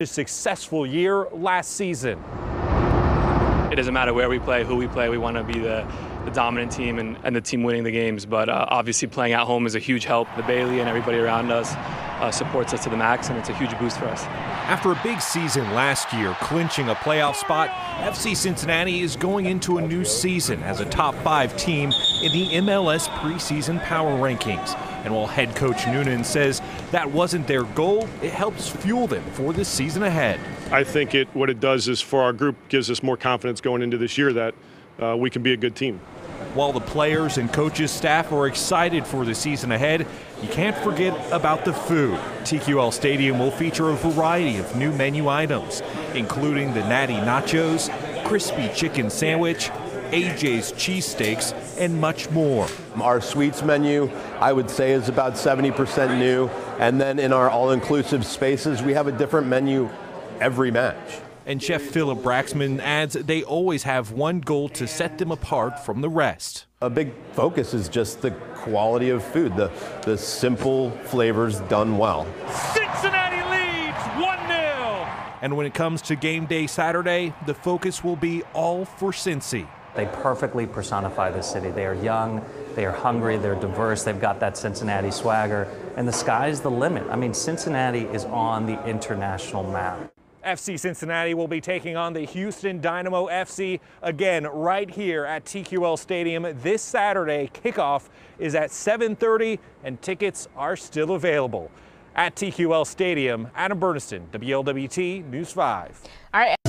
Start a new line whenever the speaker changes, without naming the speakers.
a successful year last season.
It doesn't matter where we play, who we play. We want to be the, the dominant team and, and the team winning the games. But uh, obviously, playing at home is a huge help. The Bailey and everybody around us uh, supports us to the max, and it's a huge boost for us.
After a big season last year, clinching a playoff spot, FC Cincinnati is going into a new season as a top five team in the MLS preseason power rankings. And while head coach Noonan says that wasn't their goal, it helps fuel them for the season ahead.
I think it what it does is for our group gives us more confidence going into this year that uh, we can be a good team.
While the players and coaches staff are excited for the season ahead, you can't forget about the food. TQL Stadium will feature a variety of new menu items, including the Natty Nachos, crispy chicken sandwich, AJ's cheesesteaks, and much more.
Our sweets menu, I would say, is about 70% new. And then in our all inclusive spaces, we have a different menu every match.
And Chef Philip Braxman adds they always have one goal to set them apart from the rest.
A big focus is just the quality of food, the, the simple flavors done well.
Cincinnati leads 1 0. And when it comes to game day Saturday, the focus will be all for Cincy.
They perfectly personify the city. They are young, they are hungry, they're diverse, they've got that Cincinnati swagger, and the sky's the limit. I mean, Cincinnati is on the international map.
FC Cincinnati will be taking on the Houston Dynamo FC again right here at TQL Stadium this Saturday. Kickoff is at 7:30 and tickets are still available. At TQL Stadium, Adam Burniston, WLWT News 5.
All right.